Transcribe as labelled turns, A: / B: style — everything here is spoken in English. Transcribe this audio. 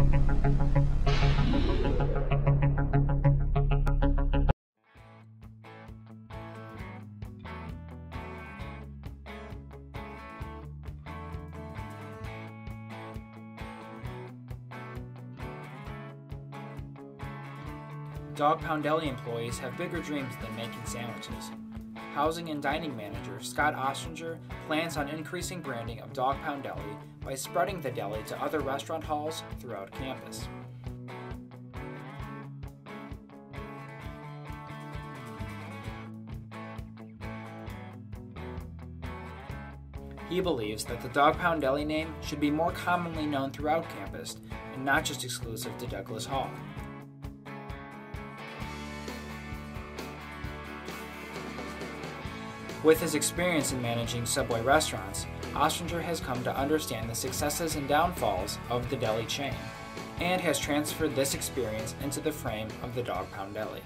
A: Thank you. Dog Pound Deli employees have bigger dreams than making sandwiches. Housing and dining manager Scott Ostringer plans on increasing branding of Dog Pound Deli by spreading the deli to other restaurant halls throughout campus. He believes that the Dog Pound Deli name should be more commonly known throughout campus and not just exclusive to Douglas Hall. With his experience in managing Subway restaurants, Ostringer has come to understand the successes and downfalls of the deli chain, and has transferred this experience into the frame of the Dog Pound Deli.